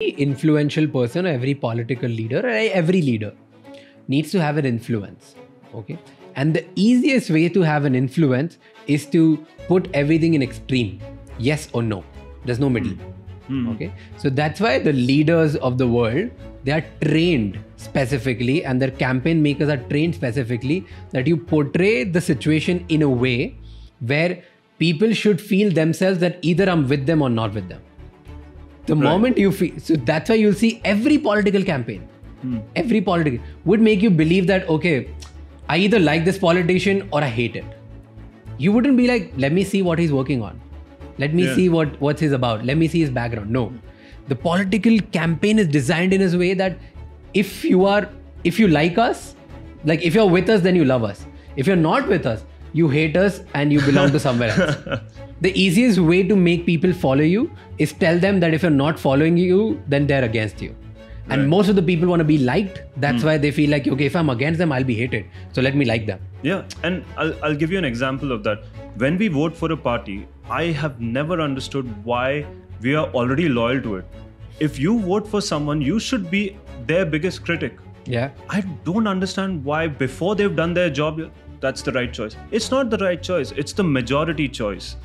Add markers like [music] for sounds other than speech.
influential person or every political leader or every leader needs to have an influence okay? And the easiest way to have an influence is to put everything in extreme yes or no. There's no middle hmm. Hmm. okay? So that's why the leaders of the world they are trained specifically and their campaign makers are trained specifically that you portray the situation in a way where people should feel themselves that either i'm with them or not with them the moment you feel so that's why you'll see every political campaign. Hmm. Every political would make you believe that okay i either like this politician or i hate it. You wouldn't be like let me see what he's working on. Let me Yeah. see what what's his about. Let me see his background. No. The political campaign is designed in a way that if you are if you like us like if you're with us then you love us. If you're not with us you hate us and you belong to somewhere else [laughs] the easiest way to make people follow you is tell them that if you're not following you then they're against you and Right. most of the people want to be liked that's hmm. why they feel like okay if i'm against them i'll be hated so let me like them Yeah, and I'll, I'll give you an example of that. When we vote for a party, I have never understood why we are already loyal to it. If you vote for someone, you should be their biggest critic. yeah I don't understand why before they've done their job, that's the right choice. It's not the right choice, it's the majority choice.